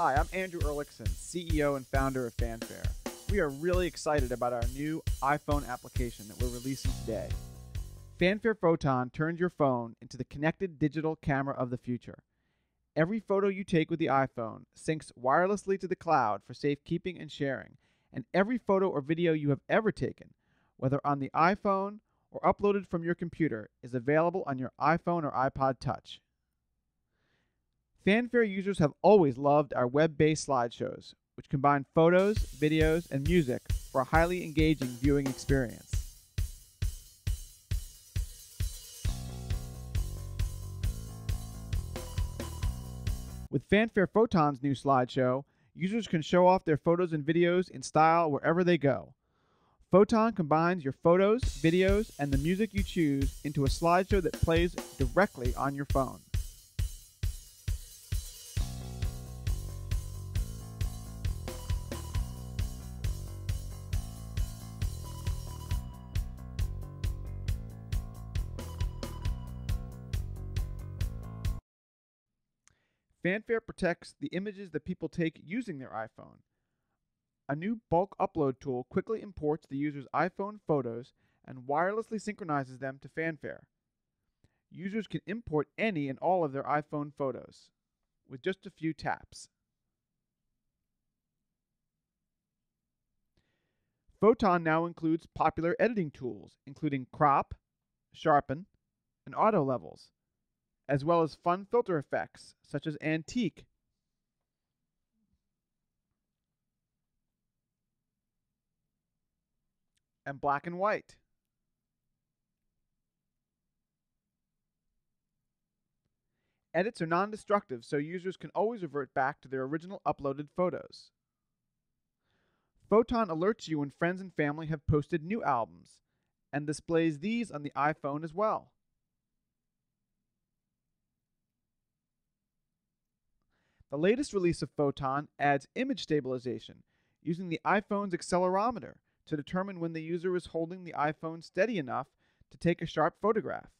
Hi, I'm Andrew Erlichson, CEO and founder of Phanfare. We are really excited about our new iPhone application that we're releasing today. Phanfare Photon turns your phone into the connected digital camera of the future. Every photo you take with the iPhone syncs wirelessly to the cloud for safekeeping and sharing, and every photo or video you have ever taken, whether on the iPhone or uploaded from your computer, is available on your iPhone or iPod Touch. Phanfare users have always loved our web based slideshows, which combine photos, videos, and music for a highly engaging viewing experience. With Phanfare Photon's new slideshow, users can show off their photos and videos in style wherever they go. Photon combines your photos, videos, and the music you choose into a slideshow that plays directly on your phone. Phanfare protects the images that people take using their iPhone. A new bulk upload tool quickly imports the user's iPhone photos and wirelessly synchronizes them to Phanfare. Users can import any and all of their iPhone photos with just a few taps. Photon now includes popular editing tools, including crop, sharpen, and auto levels as well as fun filter effects such as antique. And black and white. Edits are non destructive, so users can always revert back to their original uploaded photos. Photon alerts you when friends and family have posted new albums and displays these on the iPhone as well. The latest release of Photon adds image stabilization using the iPhone's accelerometer to determine when the user is holding the iPhone steady enough to take a sharp photograph.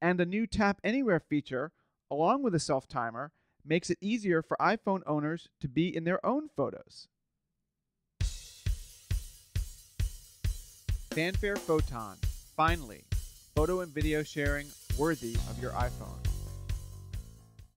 And a new Tap Anywhere feature, along with a self timer, makes it easier for iPhone owners to be in their own photos. Phanfare Photon, finally, photo and video sharing worthy of your iPhone.